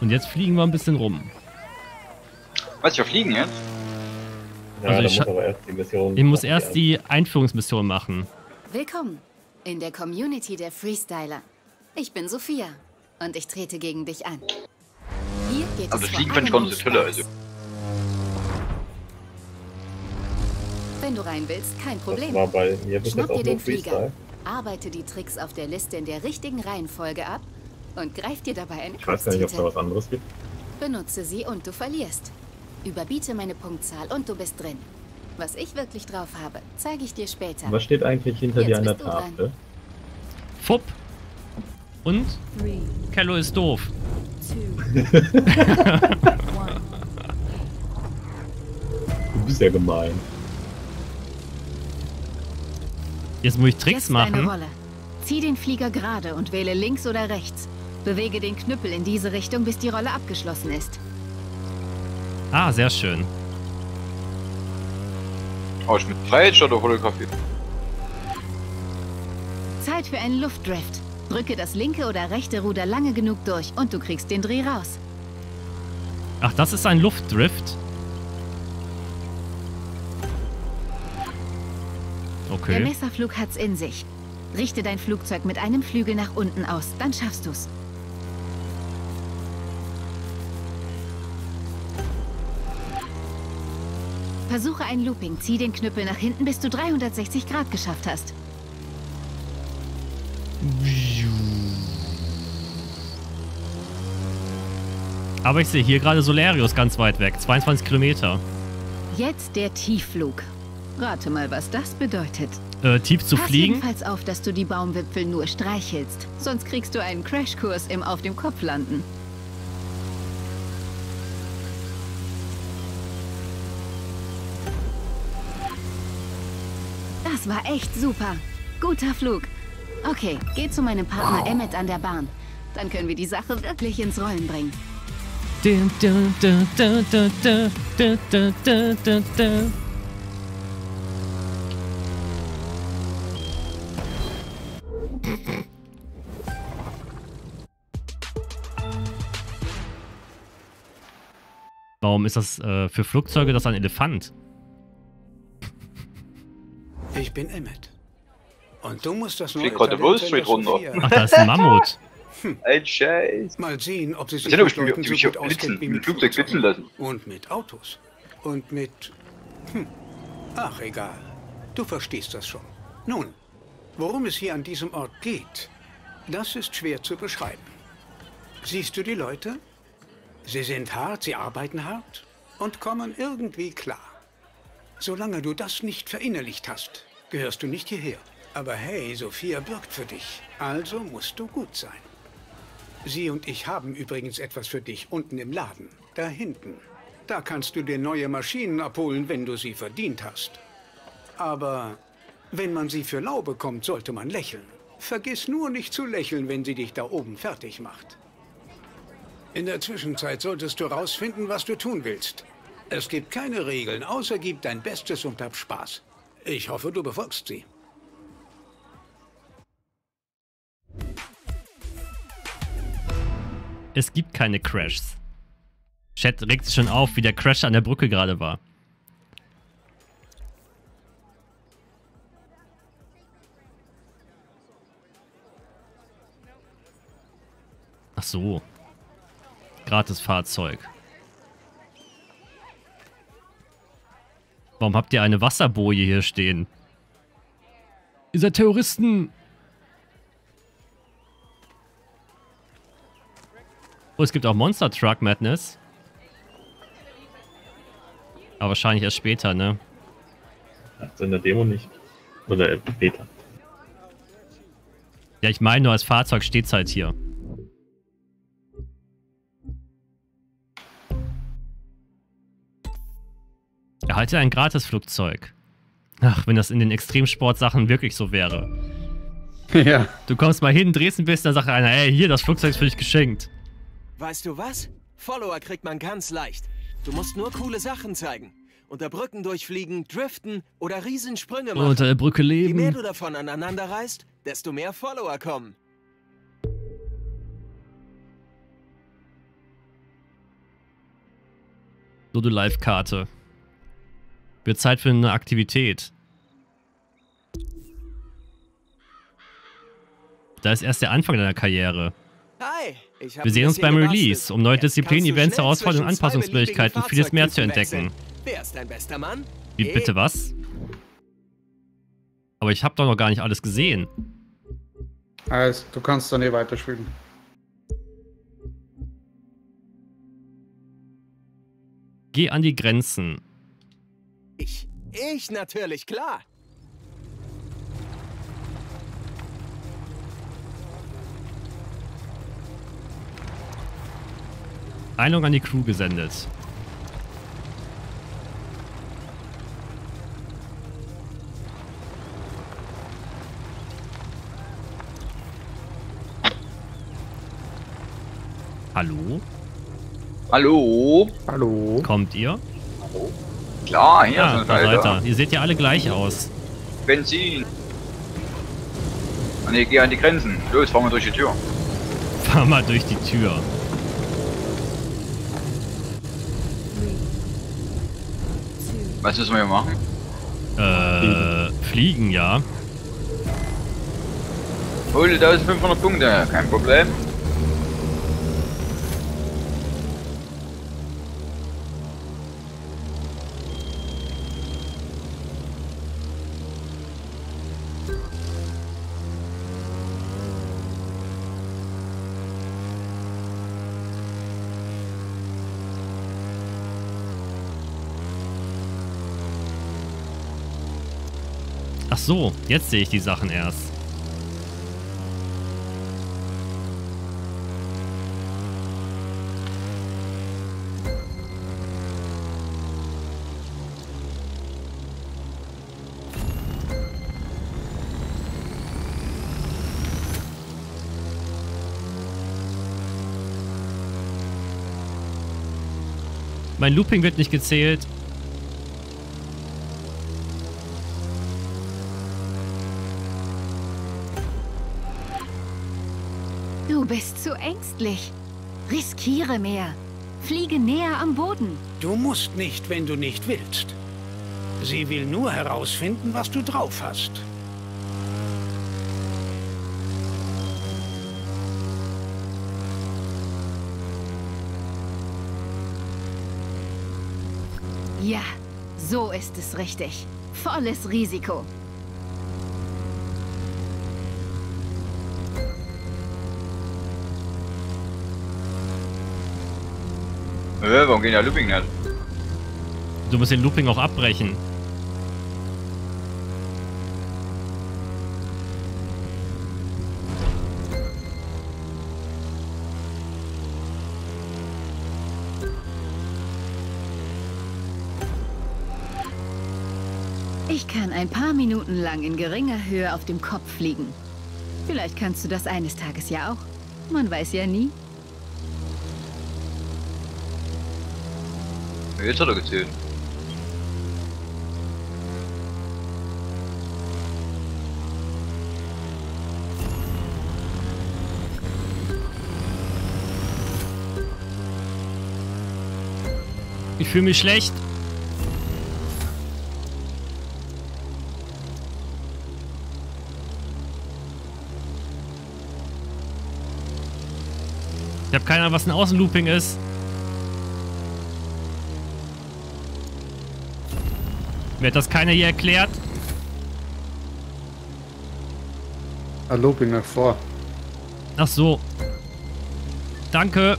Und jetzt fliegen wir ein bisschen rum. Was, wir fliegen jetzt? Ja, Also ich muss aber erst die Mission. Ich muss erst die Einführungsmission machen. Willkommen in der Community der Freestyler. Ich bin Sophia und ich trete gegen dich an. Hier geht Also es fliegen ich allem schon um zur Tülle, Spaß. also. Wenn du rein willst, kein Das Problem. war bei mir bis Schnapp dir den Flieger. Arbeite die Tricks auf der Liste in der richtigen Reihenfolge ab und greif dir dabei einen Ich weiß gar nicht, ob es da was anderes gibt. Benutze sie und du verlierst. Überbiete meine Punktzahl und du bist drin. Was ich wirklich drauf habe, zeige ich dir später. Was steht eigentlich hinter Jetzt dir an der. Tafel? Fupp. Und? Three, Kello ist doof. Du bist ja gemein. Jetzt muss ich Tricks Jetzt deine machen. Zieh den Flieger gerade und wähle links oder rechts. Bewege den Knüppel in diese Richtung, bis die Rolle abgeschlossen ist. Ah, sehr schön. Oh, ich mit Freiheit oder Kaffee? Zeit für einen Luftdrift. Drücke das linke oder rechte Ruder lange genug durch und du kriegst den Dreh raus. Ach, das ist ein Luftdrift. Der Okay. Messerflug hat's in sich. Richte dein Flugzeug mit einem Flügel nach unten aus, dann schaffst du's. Versuche ein Looping, zieh den Knüppel nach hinten, bis du 360 Grad geschafft hast. Aber ich sehe hier gerade Solarius ganz weit weg. 22 Kilometer. Jetzt der Tiefflug. Rate mal, was das bedeutet. Äh, tief zu Pass fliegen? jedenfalls auf, dass du die Baumwipfel nur streichelst. Sonst kriegst du einen Crashkurs im Auf dem Kopf landen. Das war echt super. Guter Flug. Okay, geh zu meinem Partner Emmet an der Bahn. Dann können wir die Sache wirklich ins Rollen bringen. Dun, dun, dun, Warum ist das äh, für Flugzeuge das ein Elefant? Ich bin Emmet. Und du musst das Fliegt gerade Talent Wall Street runter. Ach, da ist ein Mammut. Ein Scheiß. Mal sehen, ob sie Ich sich mit Leuten so gut auskennt wie mit Flugzeug blitzen lassen. Und mit Autos. Und mit... Hm. Ach, egal. Du verstehst das schon. Nun, worum es hier an diesem Ort geht, das ist schwer zu beschreiben. Siehst du die Leute? Sie sind hart, sie arbeiten hart und kommen irgendwie klar. Solange du das nicht verinnerlicht hast, gehörst du nicht hierher. Aber hey, Sophia bürgt für dich. Also musst du gut sein. Sie und ich haben übrigens etwas für dich unten im Laden. Da hinten. Da kannst du dir neue Maschinen abholen, wenn du sie verdient hast. Aber wenn man sie für lau bekommt, sollte man lächeln. Vergiss nur nicht zu lächeln, wenn sie dich da oben fertig macht. In der Zwischenzeit solltest du rausfinden, was du tun willst. Es gibt keine Regeln, außer gib dein Bestes und hab Spaß. Ich hoffe, du befolgst sie. Es gibt keine Crashs. Chat regt sich schon auf, wie der Crash an der Brücke gerade war. Ach so. Gratis Fahrzeug. Warum habt ihr eine Wasserboje hier stehen? Ihr seid Terroristen! Oh, es gibt auch Monster Truck Madness. Aber wahrscheinlich erst später, ne? Also in der Demo nicht. Oder Beta. Ja, ich meine nur als Fahrzeug steht's halt hier. Erhalte ein Gratisflugzeug. Ach, wenn das in den Extremsportsachen wirklich so wäre. Ja. Du kommst mal hin, drehst ein bisschen, dann sagt einer, ey, hier, das Flugzeug ist für dich geschenkt. Weißt du was? Follower kriegt man ganz leicht. Du musst nur coole Sachen zeigen. Unter Brücken durchfliegen, driften oder Riesensprünge machen. Unter der Brücke Je mehr leben. du davon aneinander reißt, desto mehr Follower kommen. Dodo Live-Karte. Wird Zeit für eine Aktivität. Da ist erst der Anfang deiner Karriere. Hi, Wir sehen uns beim. Release, um neue Disziplinen, Events, Herausforderungen Anpassungsmöglichkeiten und vieles mehr zu entdecken. Wer ist dein bester Mann? Wie, Eh, bitte was? Aber ich habe doch noch gar nicht alles gesehen. Also, du kannst dann eh weiterspielen. Geh an die Grenzen. Ich. Ich natürlich, klar. Einladung an die Crew gesendet. Hallo? Hallo? Hallo? Kommt ihr? Klar, hier Ja, seid Alter. ihr. Seht ja alle gleich aus. Benzin. Ah, nee, geh an die Grenzen. Los, fahren wir durch die Tür. Fahr mal durch die Tür. Was müssen wir hier machen? Äh, fliegen, ja. Hol 1500 Punkte, kein Problem. So, jetzt sehe ich die Sachen erst. Mein Looping wird nicht gezählt. Bist zu ängstlich. Riskiere mehr. Fliege näher am Boden. Du musst nicht, wenn du nicht willst. Sie will nur herausfinden, was du drauf hast. Ja, so ist es richtig. Volles Risiko. Äh, warum geht der Looping nicht? Du musst den Looping auch abbrechen. Ich kann ein paar Minuten lang in geringer Höhe auf dem Kopf fliegen. Vielleicht kannst du das eines Tages ja auch. Man weiß ja nie. Jetzt hat er gezählt. Ich fühle mich schlecht. Ich habe keine Ahnung, was ein Außenlooping ist. Mir hat das keiner hier erklärt. Ein Looping nach vor. Ach so. Danke.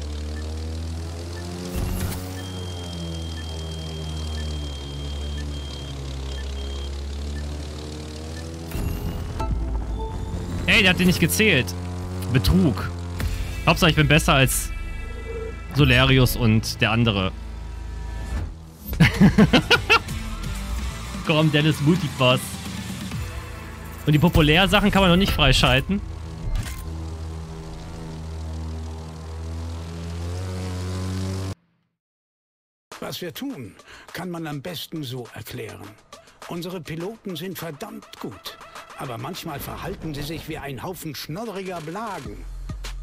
Ey, der hat den nicht gezählt. Betrug. Hauptsache, ich bin besser als Solarius und der andere. Komm, Dennis Multipass. Und die Populärsachen kann man noch nicht freischalten. Was wir tun, kann man am besten so erklären. Unsere Piloten sind verdammt gut, aber manchmal verhalten sie sich wie ein Haufen schnorriger Blagen.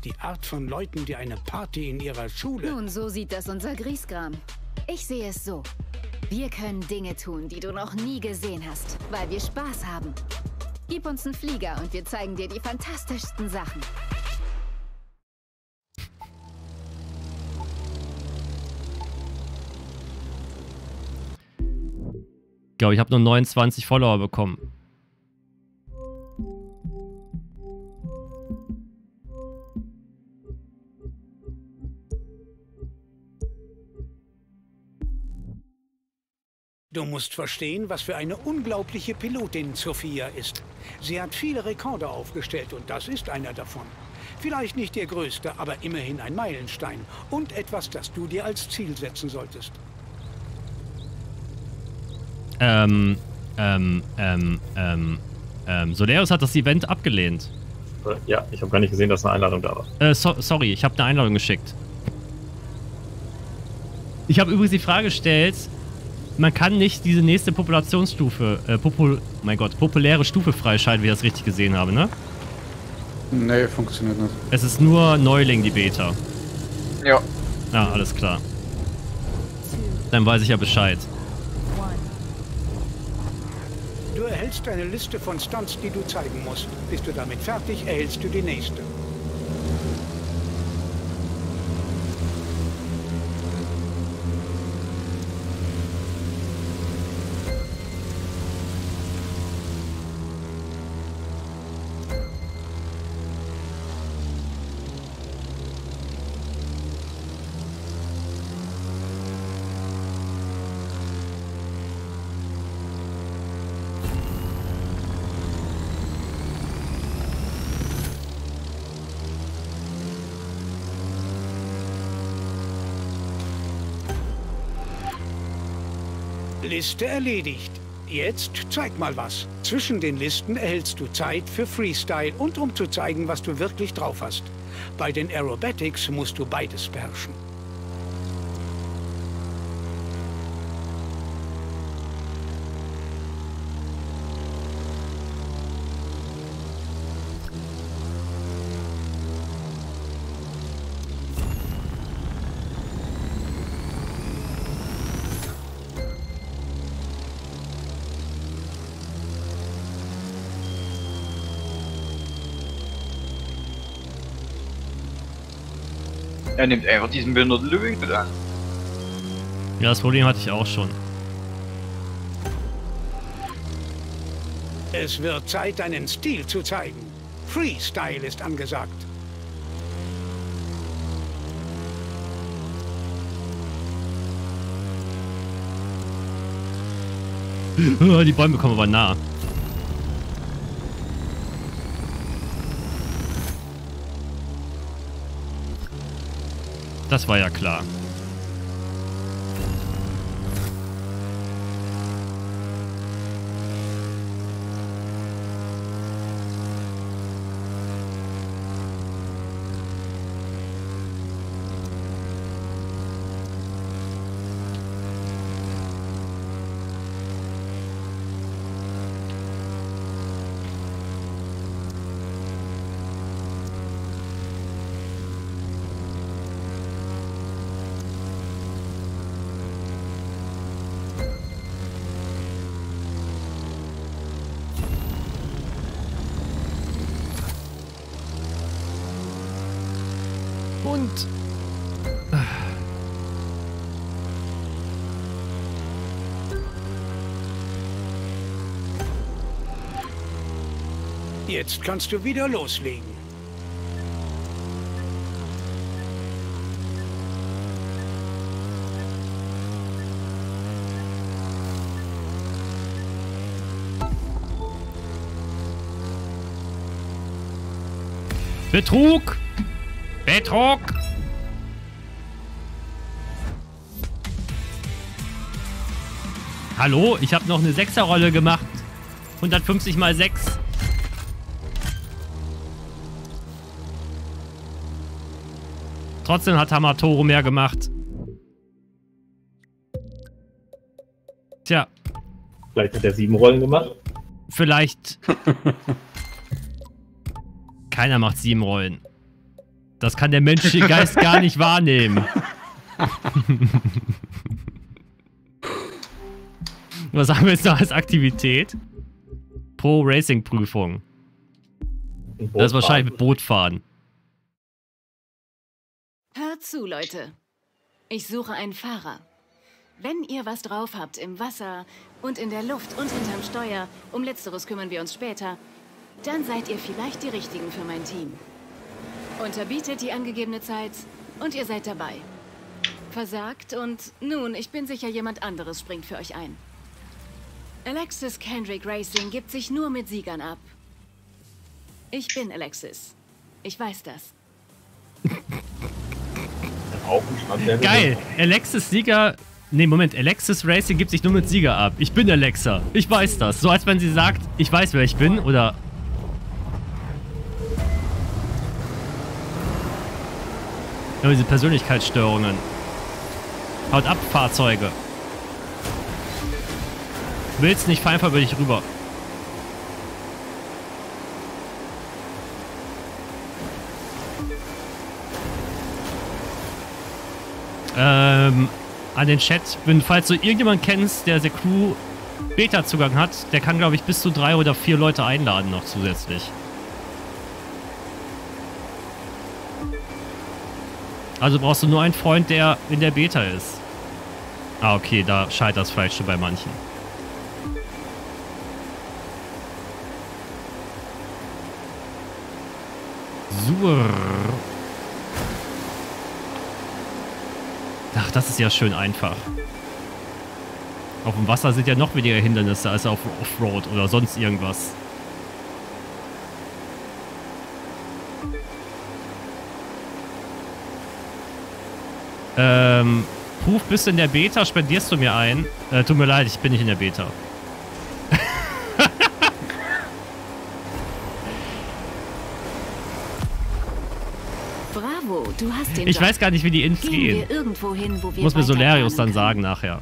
Die Art von Leuten, die eine Party in ihrer Schule... Nun, so sieht das unser Griesgram. Ich sehe es so. Wir können Dinge tun, die du noch nie gesehen hast, weil wir Spaß haben. Gib uns einen Flieger und wir zeigen dir die fantastischsten Sachen. Ich glaube, ich habe nur 29 Follower bekommen. Du musst verstehen, was für eine unglaubliche Pilotin Sophia ist. Sie hat viele Rekorde aufgestellt und das ist einer davon. Vielleicht nicht der größte, aber immerhin ein Meilenstein und etwas, das du dir als Ziel setzen solltest. Ähm, ähm, ähm, ähm, ähm, Soleus hat das Event abgelehnt. Ja, ich habe gar nicht gesehen, dass eine Einladung da war. Äh, so, sorry, ich habe eine Einladung geschickt. Ich habe übrigens die Frage gestellt, man kann nicht diese nächste Populationsstufe, äh, Popul mein Gott, populäre Stufe freischalten, wie ich das richtig gesehen habe, ne? Nee, funktioniert nicht. Es ist nur Neuling, die Beta. Ja. Ah, alles klar. Dann weiß ich ja Bescheid. Du erhältst eine Liste von Stunts, die du zeigen musst. Bist du damit fertig, erhältst du die nächste. Liste erledigt. Jetzt zeig mal was. Zwischen den Listen erhältst du Zeit für Freestyle und um zu zeigen, was du wirklich drauf hast. Bei den Aerobatics musst du beides beherrschen. Er nimmt einfach diesen behinderten mit an. Ja, das Problem hatte ich auch schon. Es wird Zeit, deinen Stil zu zeigen. Freestyle ist angesagt. Die Bäume kommen aber nah. Das war ja klar. Jetzt kannst du wieder loslegen. Betrug! Betrug! Hallo, ich habe noch eine Sechserrolle gemacht. 150 mal 6. Trotzdem hat Hamatoro mehr gemacht. Tja, Vielleicht hat er sieben Rollen gemacht. vielleicht. Keiner macht sieben Rollen. Das kann der menschliche Geist gar nicht wahrnehmen. Was haben wir jetzt noch als Aktivität? Pro Racing Prüfung. Das ist wahrscheinlich mit Boot fahren. Hört zu, Leute. Ich suche einen Fahrer. Wenn ihr was drauf habt im Wasser und in der Luft und hinterm Steuer, um letzteres kümmern wir uns später, dann seid ihr vielleicht die Richtigen für mein Team. Unterbietet die angegebene Zeit und ihr seid dabei. Versagt und nun, ich bin sicher, jemand anderes springt für euch ein. Alexis Kendrick Racing gibt sich nur mit Siegern ab. Ich bin Alexis. Ich weiß das. Auch ein Stand, der Geil. Alexis Sieger. Nee, Moment. Alexis Racing gibt sich nur mit Sieger ab. Ich bin Alexa. Ich weiß das. So als wenn sie sagt, ich weiß, wer ich bin. Oder. Ja, diese Persönlichkeitsstörungen. Haut ab, Fahrzeuge. Willst nicht, einfach über dich rüber. Ähm, an den Chat, wenn, falls du irgendjemanden kennst, der der Crew Beta-Zugang hat, der kann, glaube ich, bis zu drei oder vier Leute einladen noch zusätzlich. Also brauchst du nur einen Freund, der in der Beta ist. Ah, okay, da scheitert es vielleicht schon bei manchen. Sur. Das ist ja schön einfach. Auf dem Wasser sind ja noch weniger Hindernisse als auf Offroad oder sonst irgendwas. Ähm, Proof, bist du in der Beta? Spendierst du mir ein? Äh, tut mir leid, ich bin nicht in der Beta. Du hast den Ich Job. weiß gar nicht, wie die Ints Gehen gehen. wir irgendwo hin, wo wir Muss mir Solarius dann sagen nachher.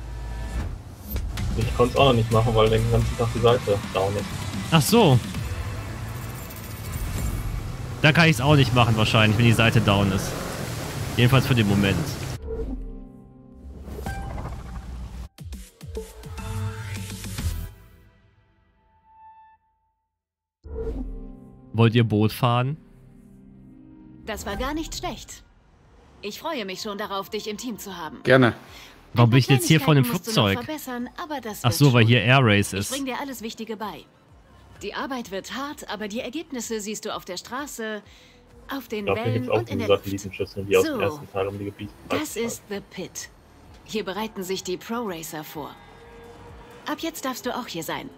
Ich konnte es auch noch nicht machen, weil den ganzen Tag die Seite down ist. Ach so. Da kann ich es auch nicht machen wahrscheinlich, wenn die Seite down ist. Jedenfalls für den Moment. Wollt ihr Boot fahren? Das war gar nicht schlecht. Ich freue mich schon darauf, dich im Team zu haben. Gerne. Warum bin ich jetzt hier vor dem Flugzeug? verbessern, aber das Ach so, weil hier Air Race Ich ist. bring dir alles Wichtige bei. Die Arbeit wird hart, aber die Ergebnisse siehst du auf der Straße, auf den Ich Wellen auch und in der Luft. Satellitenschüsseln, die aus dem So. ersten Teil um die Gebiete Das ist The Pit. Hier bereiten sich die Pro Racer vor. Ab jetzt darfst du auch hier sein.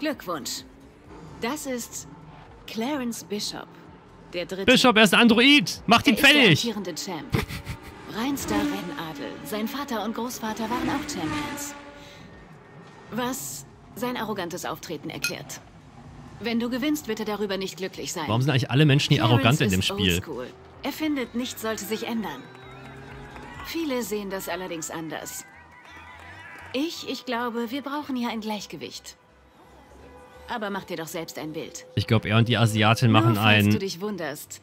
Glückwunsch. Das ist Clarence Bishop, der dritte. Bishop, er ist ein Android! Macht er ihn der Champ. Reinster Rennadel. Sein Vater und Großvater waren auch Champions. Was sein arrogantes Auftreten erklärt. Wenn du gewinnst, wird er darüber nicht glücklich sein. Warum sind eigentlich alle Menschen hier arrogant in dem Spiel? oldschool. Er findet, nichts sollte sich ändern. Viele sehen das allerdings anders. Ich, ich glaube, wir brauchen hier ein Gleichgewicht. Aber mach dir doch selbst ein Bild. Ich glaube, er und die Asiatin machen Nur falls du ein... dich wunderst.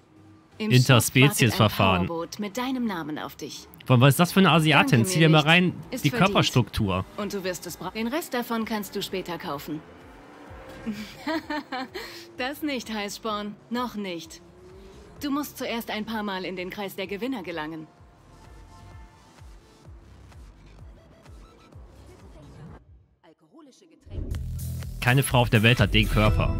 Interspezies-Verfahren. Ein mit deinem Namen auf dich. Was ist das für eine Asiatin? Zieh dir mal rein Ist die verdient. Körperstruktur. Und du wirst es brauchen. Den Rest davon kannst du später kaufen. das nicht, Heißsporn. Noch nicht. Du musst zuerst ein paar Mal in den Kreis der Gewinner gelangen. Keine Frau auf der Welt hat den Körper.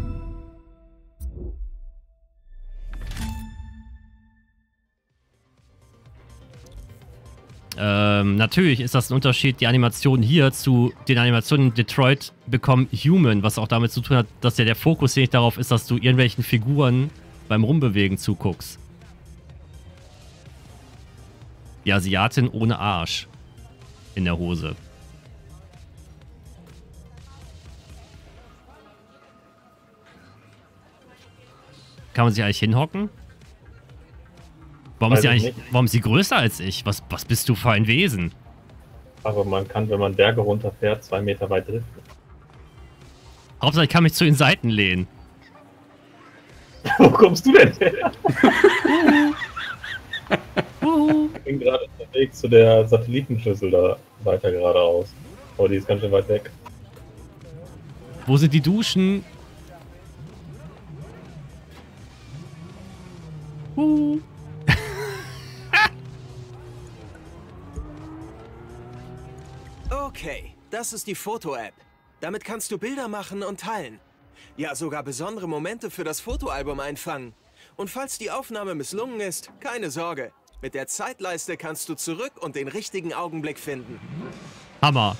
Ähm, natürlich ist das ein Unterschied, die Animation hier zu den Animationen in Detroit Become Human, was auch damit zu tun hat, dass ja der Fokus nicht darauf ist, dass du irgendwelchen Figuren beim Rumbewegen zuguckst. Die Asiatin ohne Arsch in der Hose. Kann man sich eigentlich hinhocken? Warum ist, sie ich eigentlich, nicht. warum ist sie größer als ich? Was, was bist du für ein Wesen? Aber man kann, wenn man Berge runterfährt, zwei Meter weit driften. Hauptsache, ich kann mich zu den Seiten lehnen. Wo kommst du denn her? Ich bin gerade unterwegs zu der Satellitenschüssel da weiter geradeaus. Oh, die ist ganz schön weit weg. Wo sind die Duschen? Okay, das ist die Foto-App. Damit kannst du Bilder machen und teilen. Ja, sogar besondere Momente für das Fotoalbum einfangen. Und falls die Aufnahme misslungen ist, keine Sorge. Mit der Zeitleiste kannst du zurück und den richtigen Augenblick finden. Hammer.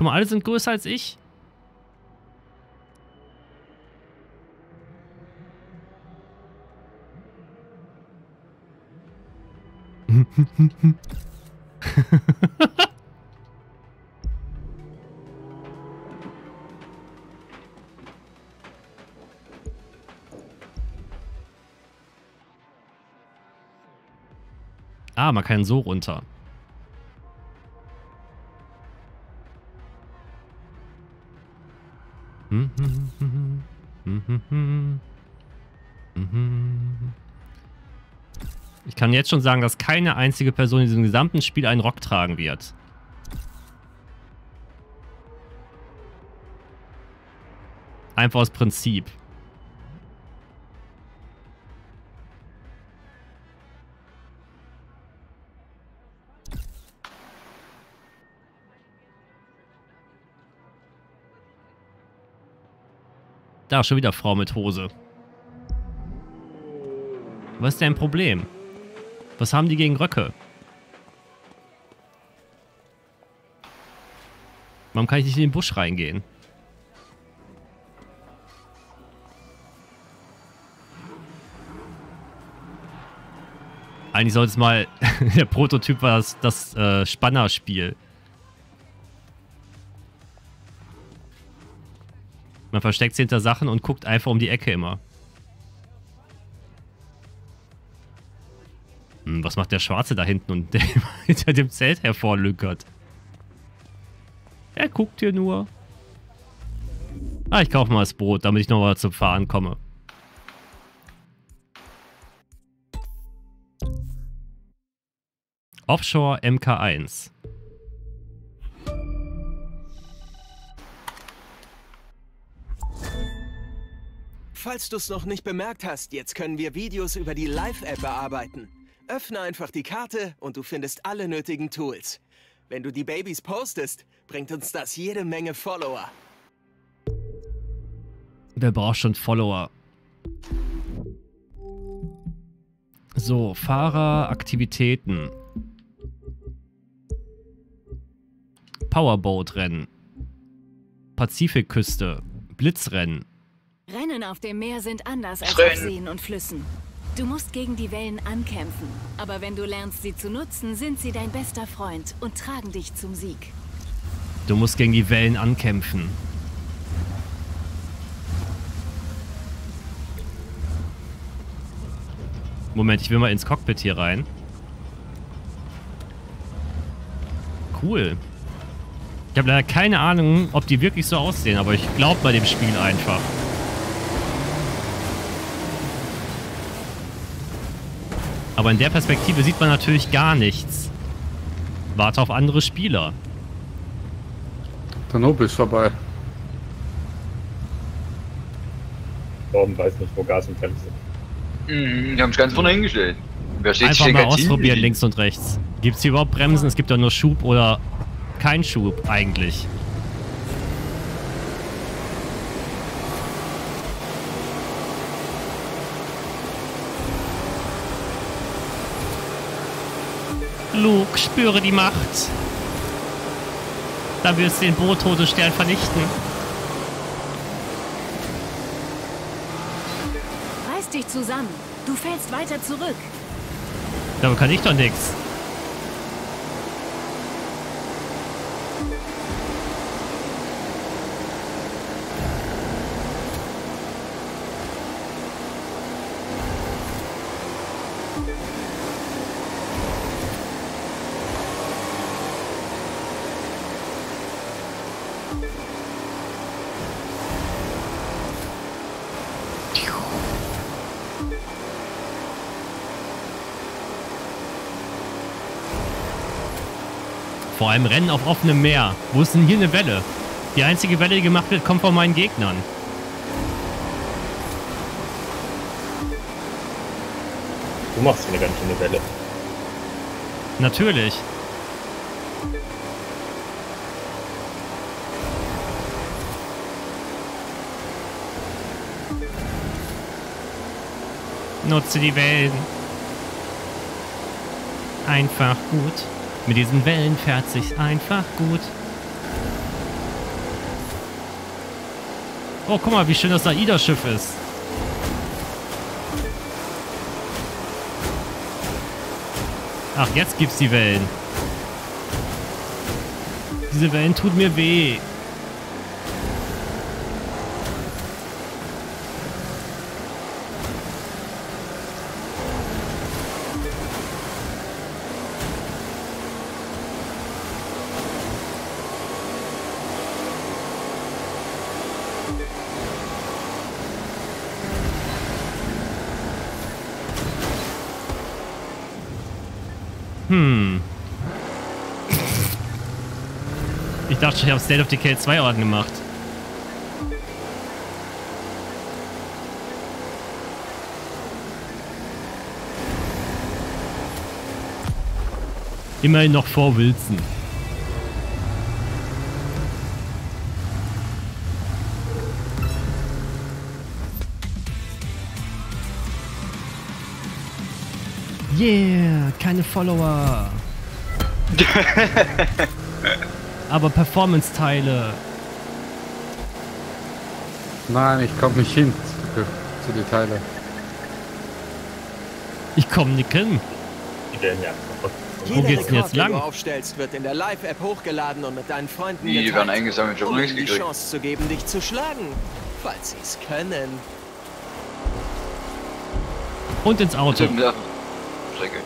Guck mal, alle sind größer als ich. ah, man kann so runter. Kann jetzt schon sagen, dass keine einzige Person in diesem gesamten Spiel einen Rock tragen wird. Einfach aus Prinzip. Da, schon wieder Frau mit Hose. Was ist dein Problem? Was haben die gegen Röcke? Warum kann ich nicht in den Busch reingehen? Eigentlich sollte es mal... der Prototyp war das, das äh, Spannerspiel. Man versteckt sich hinter Sachen und guckt einfach um die Ecke immer. Was macht der Schwarze da hinten und der hinter dem Zelt hervorlückert? Er guckt hier nur. Ah, ich kaufe mal das Brot, damit ich noch mal zum Fahren komme. Offshore MK1. Falls du es noch nicht bemerkt hast, jetzt können wir Videos über die Live-App bearbeiten. Öffne einfach die Karte und du findest alle nötigen Tools. Wenn du die Babys postest, bringt uns das jede Menge Follower. Wer braucht schon Follower? So, Fahrer, Aktivitäten. Powerboat-Rennen. Pazifikküste. Blitzrennen. Rennen auf dem Meer sind anders als Rennen. auf Seen und Flüssen. Du musst gegen die Wellen ankämpfen. Aber wenn du lernst, sie zu nutzen, sind sie dein bester Freund und tragen dich zum Sieg. Du musst gegen die Wellen ankämpfen. Moment, ich will mal ins Cockpit hier rein. Cool. Ich habe leider keine Ahnung, ob die wirklich so aussehen, aber ich glaube bei dem Spiel einfach. Aber in der Perspektive sieht man natürlich gar nichts. Warte auf andere Spieler. Der Nobel ist vorbei. Torben weiß nicht, wo Gas und Temp sind. Mhm, die haben es ganz vorne hingestellt. Wer steht Einfach mal ausprobieren, links und rechts. Gibt es hier überhaupt Bremsen? Es gibt doch nur Schub oder kein Schub eigentlich. Luke, spüre die Macht. Da wirst du den Boot-Todesstern vernichten. Reiß dich zusammen. Du fällst weiter zurück. Damit kann ich doch nichts. Vor allem Rennen auf offenem Meer. Wo ist denn hier eine Welle? Die einzige Welle, die gemacht wird, kommt von meinen Gegnern. Du machst hier eine ganz schöne Welle. Natürlich. Nutze die Wellen. Einfach gut. Mit diesen Wellen fährt sich's einfach gut. Oh, guck mal, wie schön das AIDA-Schiff ist. Ach, jetzt gibt's die Wellen. Diese Wellen tun mir weh. Hm. Ich dachte, ich habe State of Decay 2 Orden gemacht. Immerhin noch vor Wilson. Yeah, keine Follower. Aber Performance-Teile. Nein, ich komme nicht hin zu, zu die Teile. Ich komm nicht hin. Die werden ja. Jeder geht's denn jetzt den lang? du aufstellst, wird in der Live-App hochgeladen und mit deinen Freunden Die geteilt, werden eingesammelt, um ihnen die gekriegt. Chance zu geben, dich zu schlagen, falls sie es können. Und ins Auto. Strecke.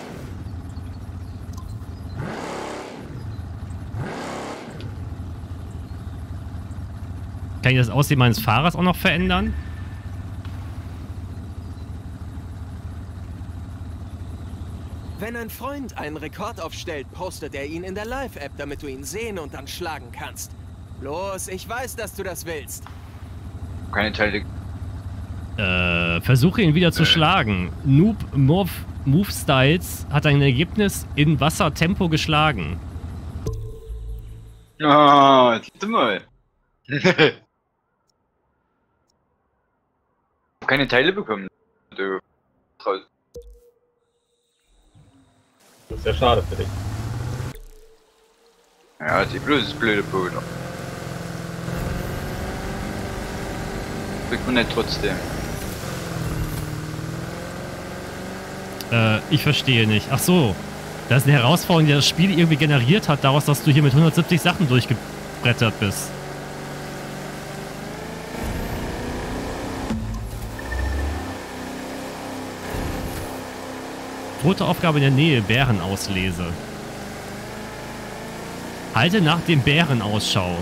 Kann ich das Aussehen meines Fahrers auch noch verändern? Wenn ein Freund einen Rekord aufstellt, postet er ihn in der Live-App, damit du ihn sehen und dann schlagen kannst. Los, ich weiß, dass du das willst. Keine Teile. Äh, versuche ihn wieder zu schlagen. Noob Move, Move Styles hat ein Ergebnis in Wassertempo geschlagen. Ah, jetzt warte mal. hab keine Teile bekommen. Du. Das ist ja schade für dich. Ja, die bloß das blöde Boot. Kriegt man nicht trotzdem. Äh, ich verstehe nicht. Ach so. Das ist eine Herausforderung, die das Spiel irgendwie generiert hat, daraus, dass du hier mit 170 Sachen durchgebrettert bist. Fotoaufgabe in der Nähe, Bärenauslese. Halte nach dem Bären Ausschau.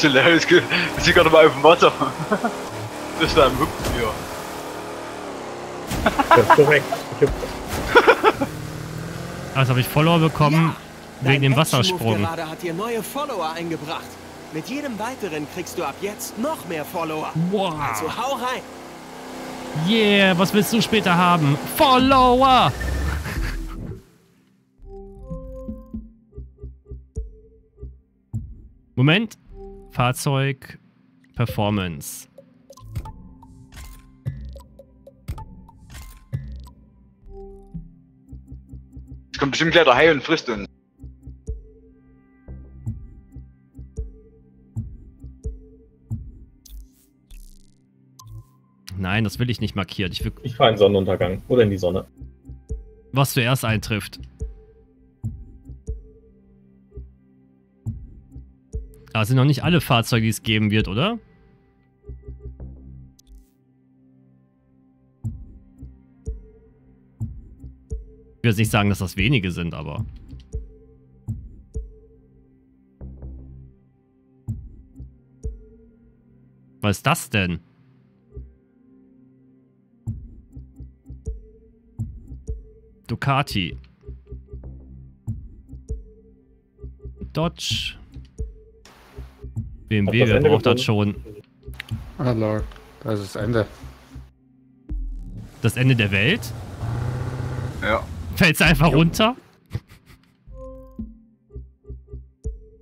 Chill, ich bin gerade mal auf dem Wasser. Das ist da im Hüpfen hier. Das ist korrekt. Also habe ich Follower bekommen wegen dem Wassersprung. gerade hat dir neue Follower eingebracht. Mit jedem weiteren kriegst du ab jetzt noch mehr Follower. Wow. Also hau rein. Yeah, was willst du später haben? Follower! Moment. Fahrzeug. Performance. Es kommt bestimmt gleich der Hai und frisst uns. Nein, das will ich nicht markiert. Ich will, ich fahre in Sonnenuntergang. Oder in die Sonne. was zuerst eintrifft. Aber sind noch nicht alle Fahrzeuge, die es geben wird, oder? Ich will jetzt nicht sagen, dass das wenige sind, aber... Was ist das denn? Ducati. Dodge. BMW, Ende braucht das schon? Ah, lol. Das ist das Ende. Das Ende der Welt? Ja. Fällt's einfach runter?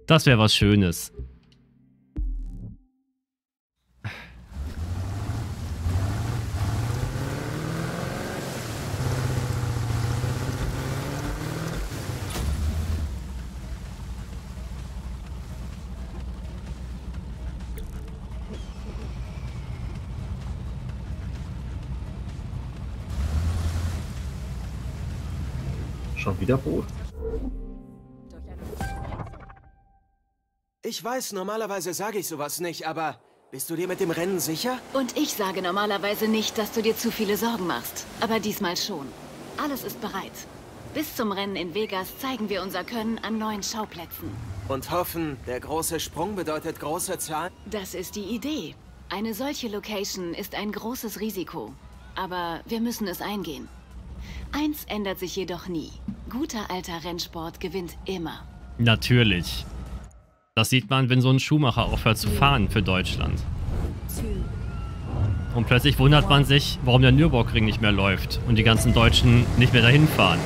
Das wäre was Schönes. Wieder Boot? Ich weiß, normalerweise sage ich sowas nicht, aber bist du dir mit dem Rennen sicher? Und ich sage normalerweise nicht, dass du dir zu viele Sorgen machst. Aber diesmal schon. Alles ist bereit. Bis zum Rennen in Vegas zeigen wir unser Können an neuen Schauplätzen. Und hoffen, der große Sprung bedeutet große Zahlen? Das ist die Idee. Eine solche Location ist ein großes Risiko. Aber wir müssen es eingehen. Eins ändert sich jedoch nie. Guter alter Rennsport gewinnt immer. Natürlich. Das sieht man, wenn so ein Schuhmacher aufhört zu fahren für Deutschland. Und plötzlich wundert man sich, warum der Nürburgring nicht mehr läuft und die ganzen Deutschen nicht mehr dahin fahren.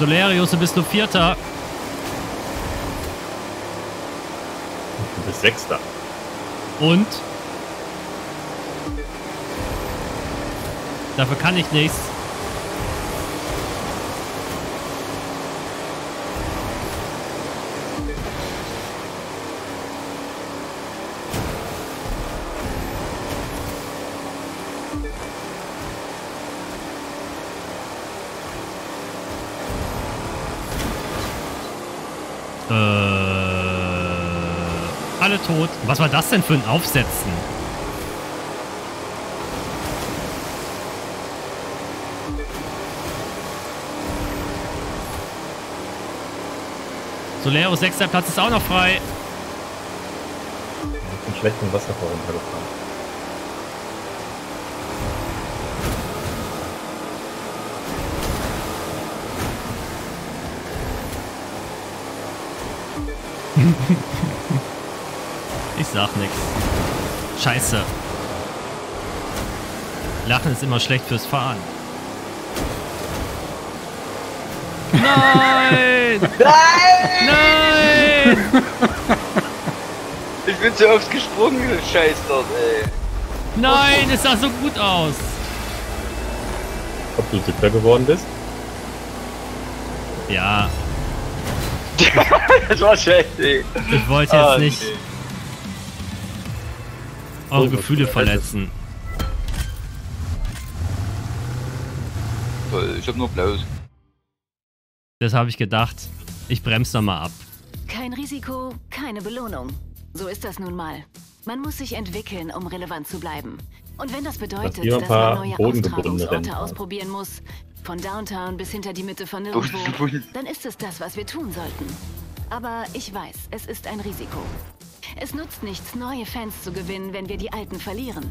Solarius, du bist nur Vierter. Du bist Sechster. Und? Dafür kann ich nichts. Tot. Was war das denn für ein Aufsetzen? Solero, sechster Platz ist auch noch frei. Ich bin schlecht im Wasser runtergefahren. Ich sag nix. Scheiße. Lachen ist immer schlecht fürs Fahren. Nein! Nein! Ich bin zu oft gesprungen, du Scheiß dort, ey. Nein, es sah so gut aus. Ob du Siebter geworden bist? Ja, Das war schlecht, ey. ich wollte jetzt Ah, nicht nee. Eure Oh, Gefühle verletzen. Ich hab nur Applaus. Das habe ich gedacht. Ich bremse noch mal ab. Kein Risiko, keine Belohnung. So ist das nun mal. Man muss sich entwickeln, um relevant zu bleiben. Und wenn das bedeutet, dass man neue Austragungsorte ausprobieren muss, von Downtown bis hinter die Mitte von nirgendwo, Boden- dann ist es das, was wir tun sollten. Aber ich weiß, es ist ein Risiko. Es nutzt nichts, neue Fans zu gewinnen, wenn wir die alten verlieren.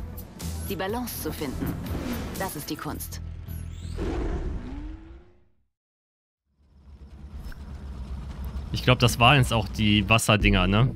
Die Balance zu finden, das ist die Kunst. Ich glaube, das waren jetzt auch die Wasserdinger, ne?